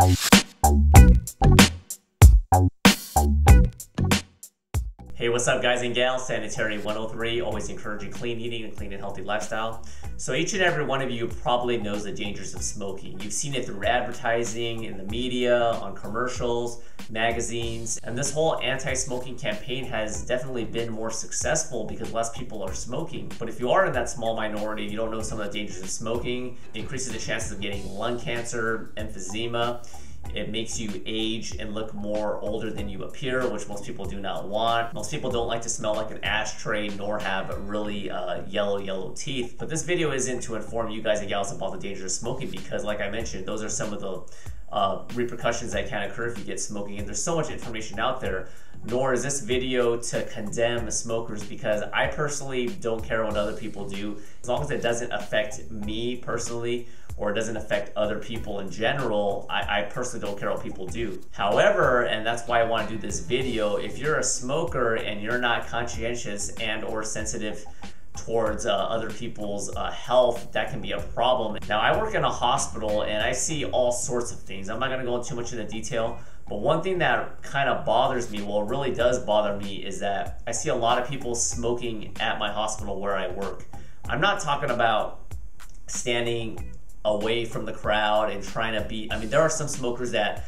あっ。Hey, what's up guys and gals? Sanitary 103, always encouraging clean eating and clean and healthy lifestyle. So each and every one of you probably knows the dangers of smoking. You've seen it through advertising, in the media, on commercials, magazines, and this whole anti-smoking campaign has definitely been more successful because less people are smoking. But if you are in that small minority, you don't know some of the dangers of smoking, it increases the chances of getting lung cancer, emphysema, it makes you age and look more older than you appear, which most people do not want. Most people don't like to smell like an ashtray nor have really uh, yellow, yellow teeth. But this video isn't to inform you guys and gals about the dangers of smoking because like I mentioned, those are some of the uh, repercussions that can occur if you get smoking. And there's so much information out there. Nor is this video to condemn smokers because I personally don't care what other people do. As long as it doesn't affect me personally or it doesn't affect other people in general, I, I, personally don't care what people do. However, and that's why I want to do this video, if you're a smoker and you're not conscientious and or sensitive towards uh, other people's uh, health, that can be a problem. Now, I work in a hospital and I see all sorts of things. I'm not going to go into too much into detail, but one thing that kind of bothers me, well, really does bother me, is that I see a lot of people smoking at my hospital where I work. I'm not talking about standing away from the crowd and trying to be. I mean, there are some smokers that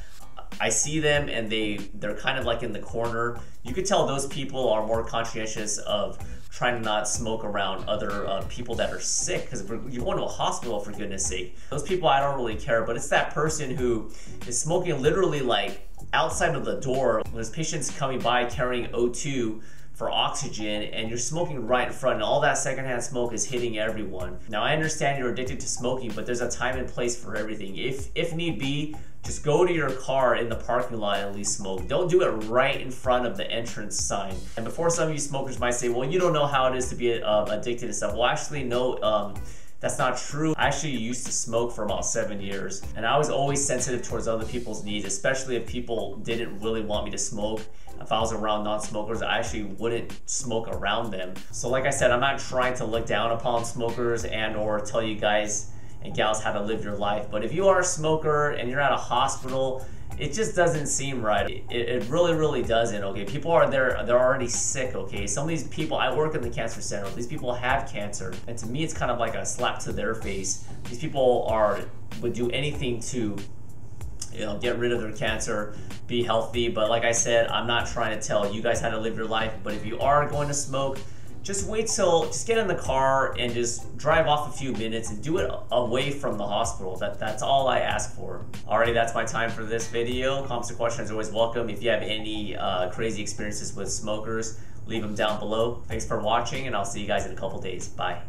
I see them and they they're kind of like in the corner. You could tell those people are more conscientious of trying to not smoke around other uh, people that are sick because you're going to a hospital for goodness sake. Those people I don't really care, but it's that person who is smoking literally like outside of the door. There's patients coming by carrying O2 for oxygen and you're smoking right in front and all that secondhand smoke is hitting everyone. Now I understand you're addicted to smoking, but there's a time and place for everything. If if need be, just go to your car in the parking lot and at least smoke. Don't do it right in front of the entrance sign. And before some of you smokers might say, well, you don't know how it is to be um, addicted to stuff. Well, actually, no. Um, that's not true. I actually used to smoke for about seven years, and I was always sensitive towards other people's needs, especially if people didn't really want me to smoke. If I was around non-smokers, I actually wouldn't smoke around them. So like I said, I'm not trying to look down upon smokers and or tell you guys and gals how to live your life. But if you are a smoker and you're at a hospital it just doesn't seem right. It, it, really, really doesn't. Okay, people are there; they're already sick. Okay, some of these people. I work in the cancer center. These people have cancer, and to me, it's kind of like a slap to their face. These people are would do anything to you know, get rid of their cancer, be healthy. But like I said, I'm not trying to tell you guys how to live your life. But if you are going to smoke, just wait till just get in the car and just drive off a few minutes and do it away from the hospital. That that's all i ask for. Alrighty that's my time for this video. Comments and questions are always welcome. If you have any uh, crazy experiences with smokers leave them down below. Thanks for watching and i'll see you guys in a couple days. Bye